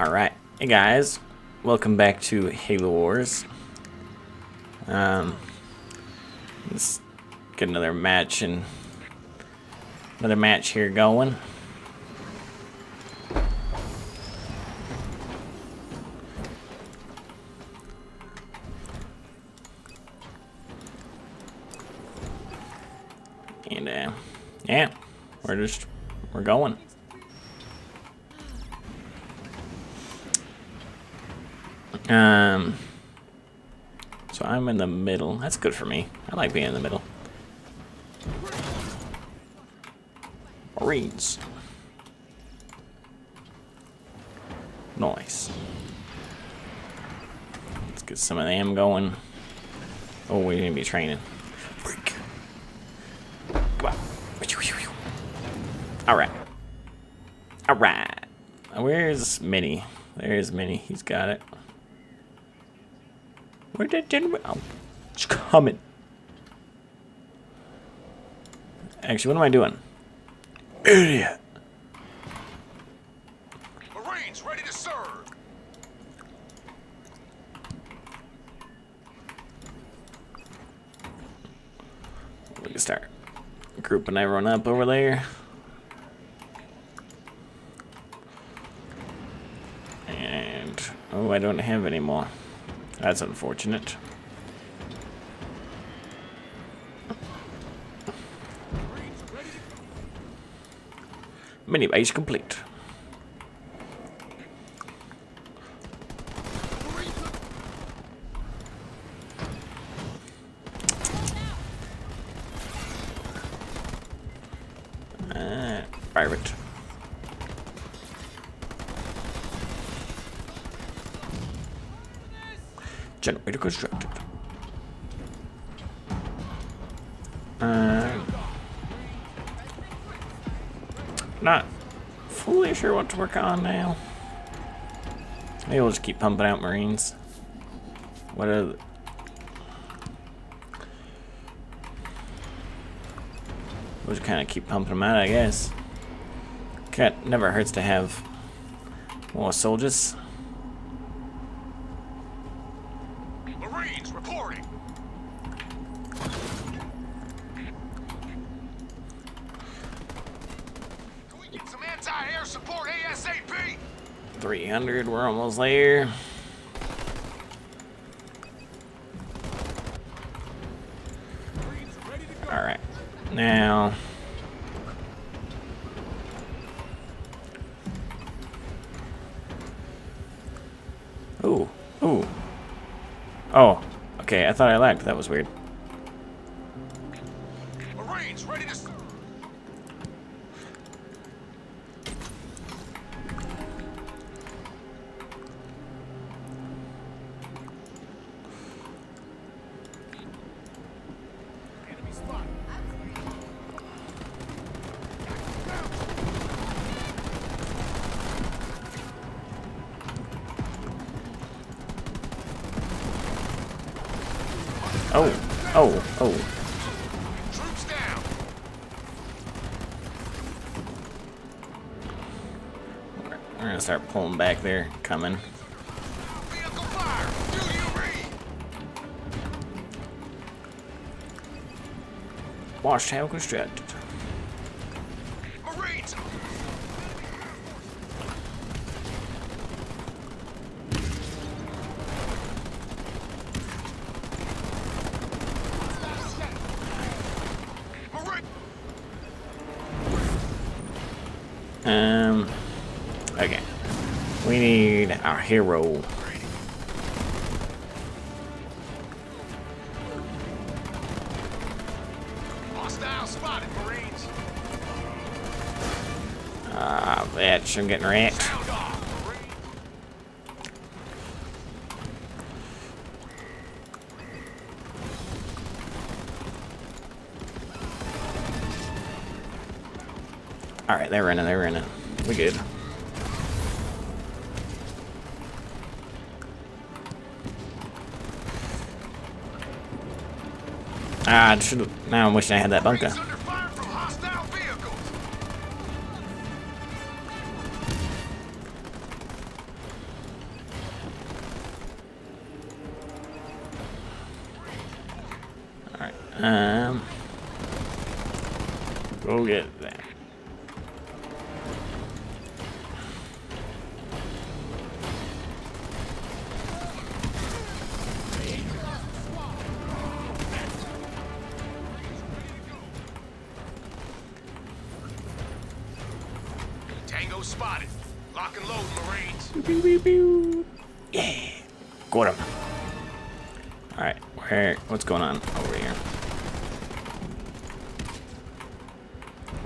Alright, hey guys, welcome back to Halo Wars. Um, let's get another match and another match here going. And uh, yeah, we're just we're going. Um, so I'm in the middle. That's good for me. I like being in the middle. Marines. Nice. Let's get some of them going. Oh, we're gonna be training. Freak. Come on. Alright. Alright. Where's Minnie? There's Minnie. He's got it. Where did gentleman? Oh, it's coming. Actually, what am I doing? Idiot. Marines ready to serve. We can start grouping everyone up over there. And oh, I don't have any more. That's unfortunate. Mini base complete. Generator constructed. Uh, not fully sure what to work on now. Maybe we'll just keep pumping out Marines. What are. We'll just kind of keep pumping them out, I guess. Cat never hurts to have more soldiers. Marines reporting. Can we get some anti-air support ASAP? 300, we're almost there. Marines ready to go. Alright, now... Oh, okay, I thought I lagged, that was weird. Oh, oh, oh. Troops down. We're gonna start pulling back there, coming. Read? Watchtower constructed. Marines. Marine. Um, okay. We need our hero. Hostile spotted, Ah, bitch, I'm getting wrecked. Alright, they're it, they're it. We good. Ah, I should have. Now I'm wishing I had that bunker. Alright, um. Go get that.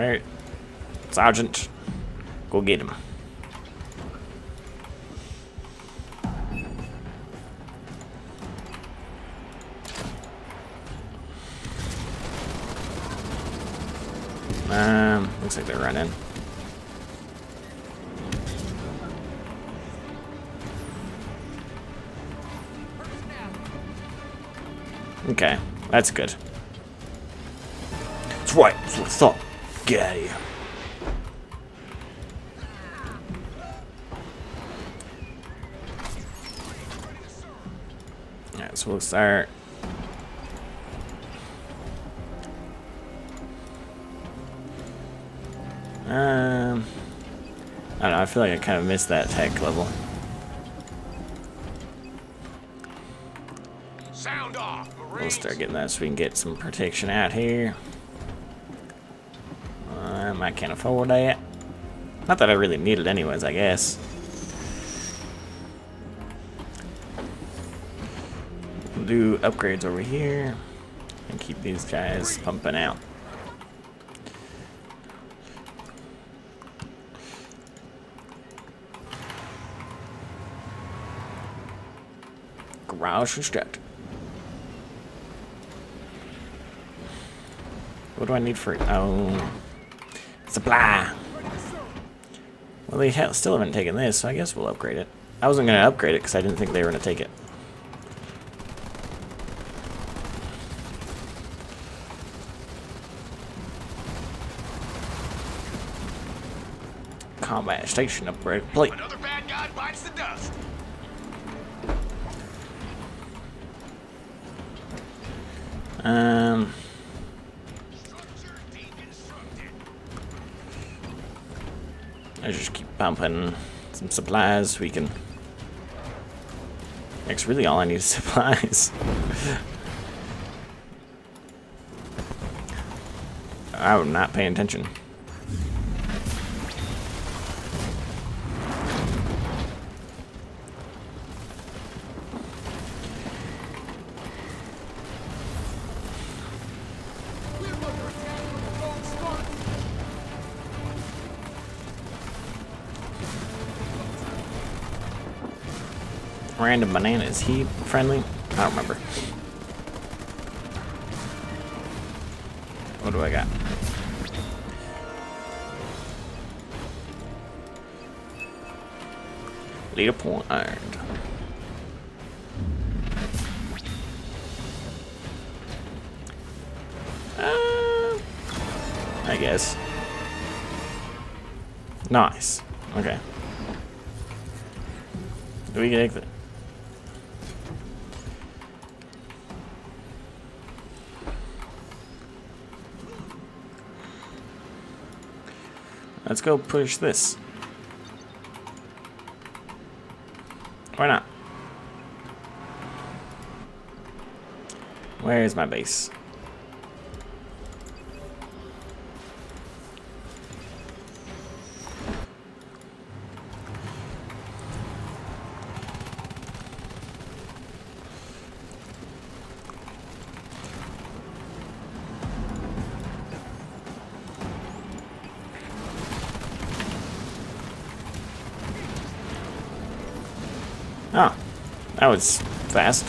Where Sergeant, go get him. Um, looks like they're running. Okay, that's good. That's right, that's what I thought. Of here. Alright, so we'll start. Um, I don't know, I feel like I kind of missed that tech level. Sound off, Marines. We'll start getting that so we can get some protection out here. I can't afford that. Not that I really need it anyways, I guess. We'll do upgrades over here and keep these guys pumping out. Garage constructed. What do I need for Oh, supply. Well, they ha still haven't taken this, so I guess we'll upgrade it. I wasn't going to upgrade it because I didn't think they were going to take it. Combat station upgrade complete. Another bad guy bites the dust. Um, I just keep pumping some supplies. We can. That's really all I need is supplies. I'm not paying attention. Random banana, is he friendly? I don't remember. What do I got? Leader point earned. Uh, I guess. Nice. Okay. Do we get exit? Let's go push this. Why not? Where is my base? That was fast.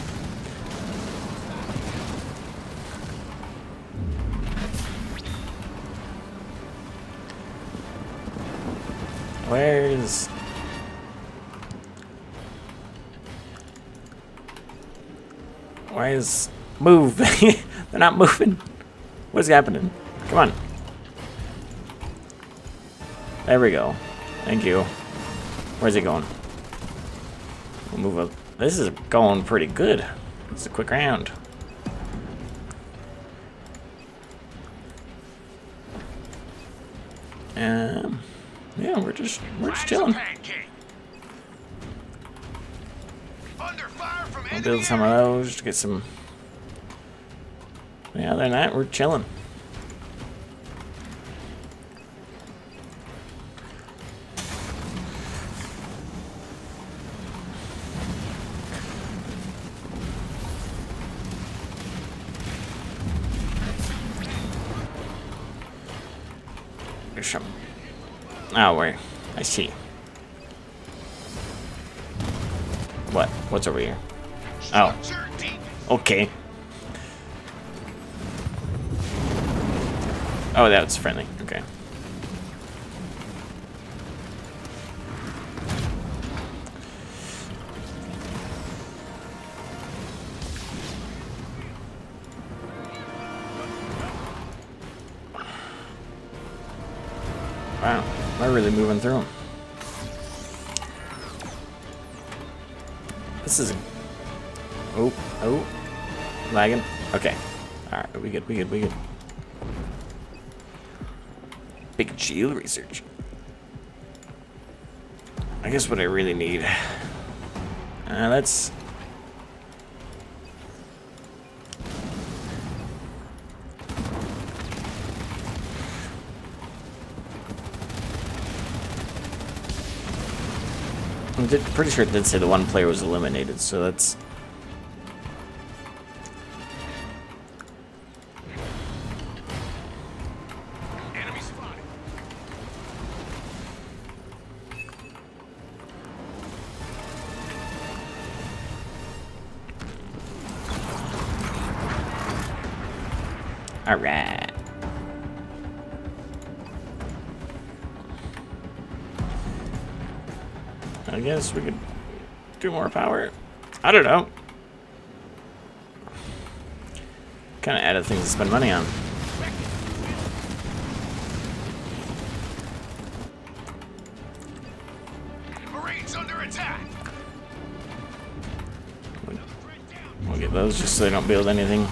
Where's... Why is... Move! They're not moving. What's happening? Come on. There we go. Thank you. Where's he going? We'll move up. This is going pretty good. It's a quick round. Um, yeah, we're just we're just Flat as a chilling. pancake. Under fire from I'll build some of those to get some. Yeah, other than that, we're chilling. Ah, oh, where? I see. What? What's over here? Oh. Okay. Oh, that's friendly. Okay. Really moving through them. This is Oh, oh. Lagging. Okay. Alright, we good, we good, we good. Big shield research. I guess what I really need. Uh, let's. I'm pretty sure it did say the one player was eliminated, so that's Alright. I guess we could do more power. I don't know. Kind of added things to spend money on. Marines under attack. We'll get those just so they don't build anything.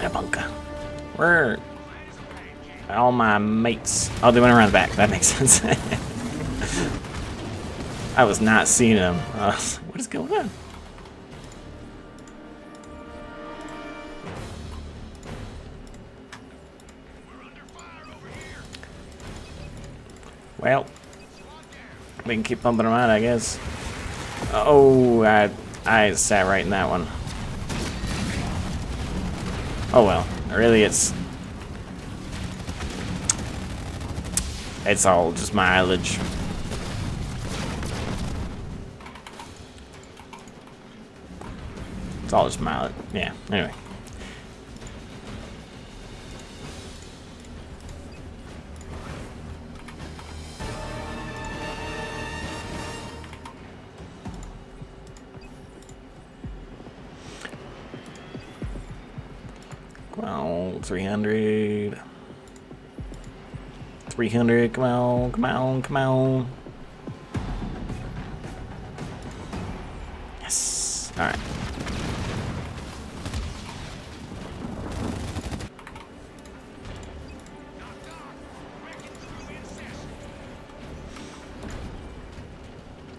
A bunker. Where are all my mates? Oh, they went around the back. That makes sense. I was not seeing them. Uh, what is going on? Well, we can keep pumping them out, I guess. Oh, I, I sat right in that one. Oh well, really, it's it's all just mileage. It's all just mileage. Yeah. Anyway. On, 300. 300, come on, come on, come on. Yes. Alright.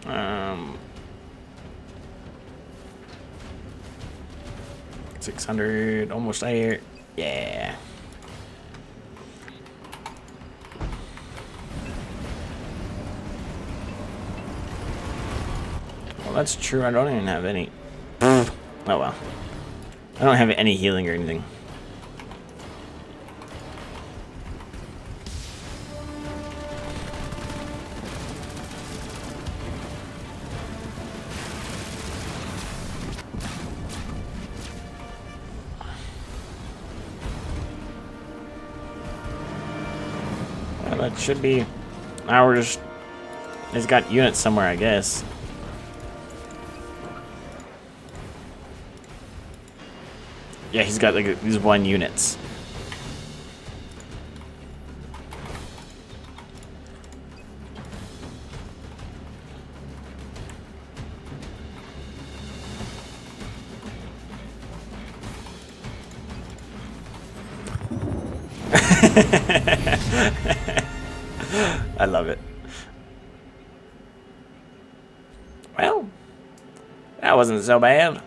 Um, 600, almost there. Yeah. Well, that's true. I don't even have any. Oh well. I don't have any healing or anything. That should be. Just. He's got units somewhere, I guess. Yeah, he's got like these one units. Love it. Well, that wasn't so bad.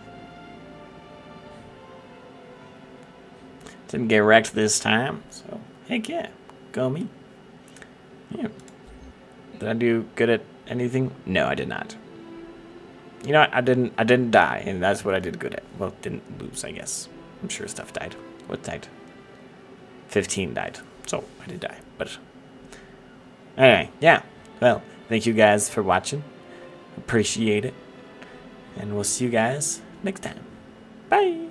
Didn't get wrecked this time, so heck yeah, go me. Yeah. Did I do good at anything? No, I did not. You know what? I didn't. I didn't die, and that's what I did good at. Well, didn't lose, I guess. I'm sure stuff died. What died? 15 died. So I did die, but anyway, yeah. Well, thank you guys for watching. Appreciate it, and we'll see you guys next time. Bye.